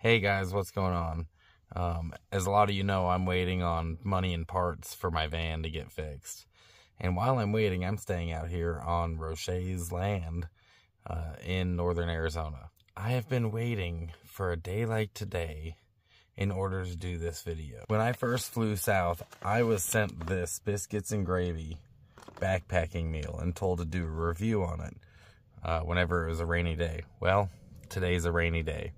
Hey guys, what's going on? Um, as a lot of you know, I'm waiting on money and parts for my van to get fixed. And while I'm waiting, I'm staying out here on Roche's land uh, in northern Arizona. I have been waiting for a day like today in order to do this video. When I first flew south, I was sent this biscuits and gravy backpacking meal and told to do a review on it uh, whenever it was a rainy day. Well, today's a rainy day.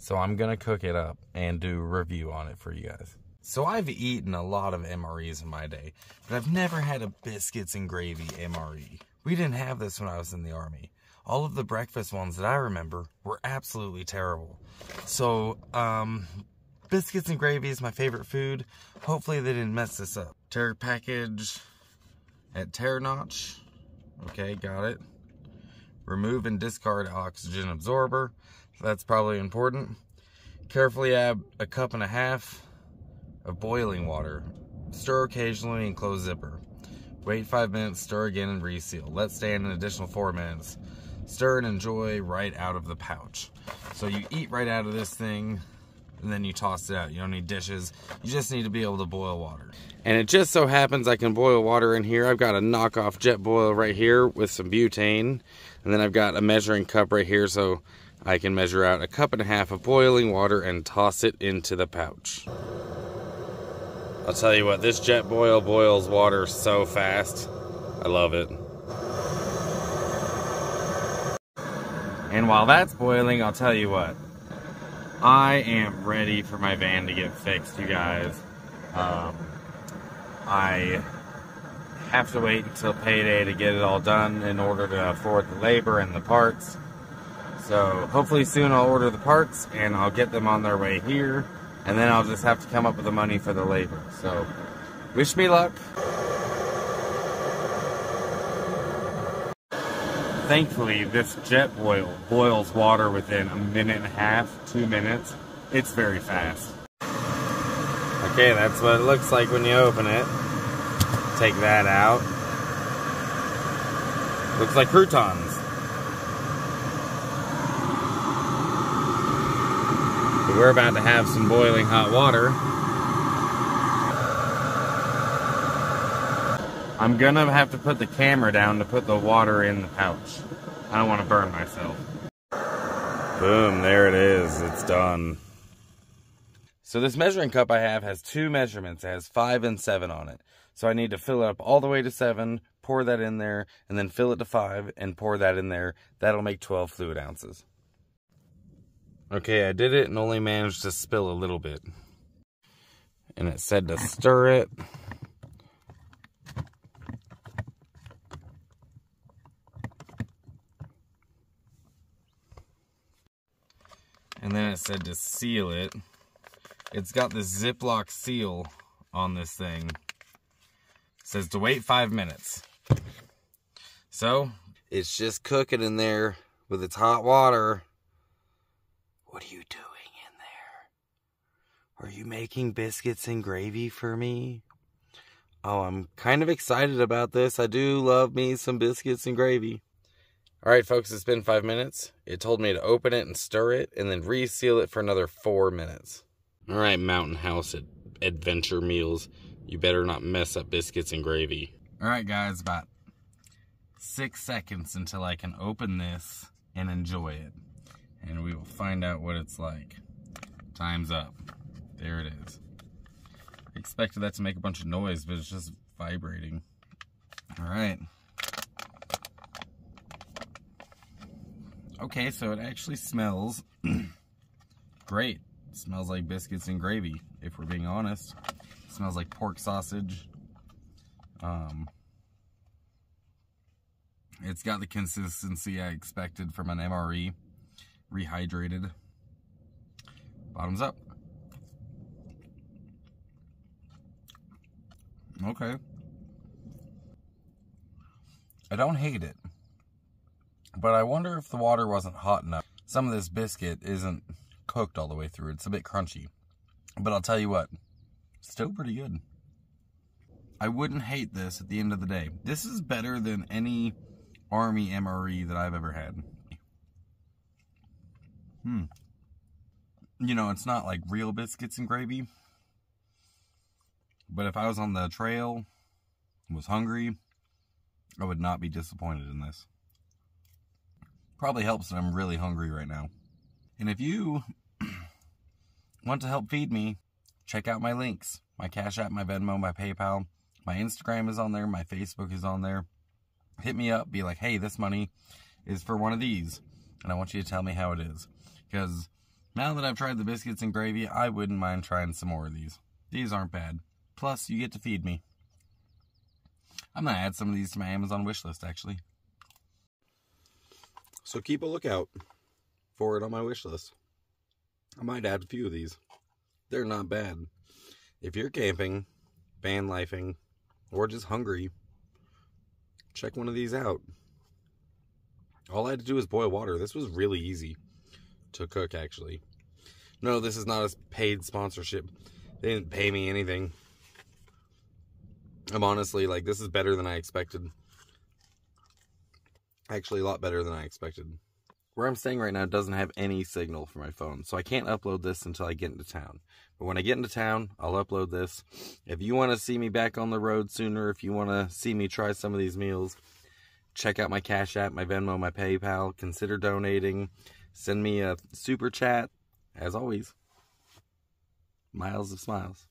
So I'm going to cook it up and do a review on it for you guys. So I've eaten a lot of MREs in my day, but I've never had a biscuits and gravy MRE. We didn't have this when I was in the army. All of the breakfast ones that I remember were absolutely terrible. So, um, biscuits and gravy is my favorite food. Hopefully they didn't mess this up. Tear package at tear notch. Okay, got it. Remove and discard oxygen absorber. That's probably important. Carefully add a cup and a half of boiling water. Stir occasionally and close zipper. Wait five minutes, stir again and reseal. Let stand an additional four minutes. Stir and enjoy right out of the pouch. So you eat right out of this thing and then you toss it out. You don't need dishes. You just need to be able to boil water. And it just so happens I can boil water in here. I've got a knockoff Jetboil right here with some butane. And then I've got a measuring cup right here so I can measure out a cup and a half of boiling water and toss it into the pouch. I'll tell you what, this Jetboil boils water so fast. I love it. And while that's boiling, I'll tell you what, I am ready for my van to get fixed, you guys. Um, I have to wait until payday to get it all done in order to afford the labor and the parts. So hopefully soon I'll order the parts and I'll get them on their way here. And then I'll just have to come up with the money for the labor. So wish me luck. Thankfully, this Jetboil boils water within a minute and a half, two minutes. It's very fast. Okay, that's what it looks like when you open it. Take that out. Looks like croutons. But we're about to have some boiling hot water. I'm gonna have to put the camera down to put the water in the pouch. I don't want to burn myself. Boom, there it is. It's done. So this measuring cup I have has two measurements. It has five and seven on it. So I need to fill it up all the way to seven, pour that in there, and then fill it to five and pour that in there. That'll make 12 fluid ounces. Okay, I did it and only managed to spill a little bit. And it said to stir it. And then it said to seal it. It's got this Ziploc seal on this thing. It says to wait five minutes. So, it's just cooking in there with its hot water. What are you doing in there? Are you making biscuits and gravy for me? Oh, I'm kind of excited about this. I do love me some biscuits and gravy. All right, folks, it's been five minutes. It told me to open it and stir it and then reseal it for another four minutes. All right, Mountain House Adventure Meals. You better not mess up biscuits and gravy. All right, guys, about six seconds until I can open this and enjoy it. And we will find out what it's like. Time's up. There it is. I expected that to make a bunch of noise, but it's just vibrating. All right. Okay, so it actually smells great. It smells like biscuits and gravy, if we're being honest. It smells like pork sausage. Um, it's got the consistency I expected from an MRE. Rehydrated. Bottoms up. Okay. I don't hate it. But I wonder if the water wasn't hot enough. Some of this biscuit isn't cooked all the way through. It's a bit crunchy. But I'll tell you what, still pretty good. I wouldn't hate this at the end of the day. This is better than any Army MRE that I've ever had. Hmm. you know, it's not like real biscuits and gravy. But if I was on the trail, was hungry, I would not be disappointed in this. Probably helps that I'm really hungry right now. And if you want to help feed me, check out my links. My Cash App, my Venmo, my PayPal. My Instagram is on there. My Facebook is on there. Hit me up. Be like, hey, this money is for one of these. And I want you to tell me how it is. Because now that I've tried the biscuits and gravy, I wouldn't mind trying some more of these. These aren't bad. Plus, you get to feed me. I'm going to add some of these to my Amazon wish list, actually. So keep a lookout for it on my wish list. I might add a few of these. They're not bad. If you're camping, van lifing, or just hungry, check one of these out. All I had to do was boil water. This was really easy to cook, actually. No, this is not a paid sponsorship. They didn't pay me anything. I'm honestly like, this is better than I expected. Actually, a lot better than I expected. Where I'm staying right now doesn't have any signal for my phone, so I can't upload this until I get into town. But when I get into town, I'll upload this. If you want to see me back on the road sooner, if you want to see me try some of these meals, check out my Cash App, my Venmo, my PayPal. Consider donating. Send me a super chat. As always, miles of smiles.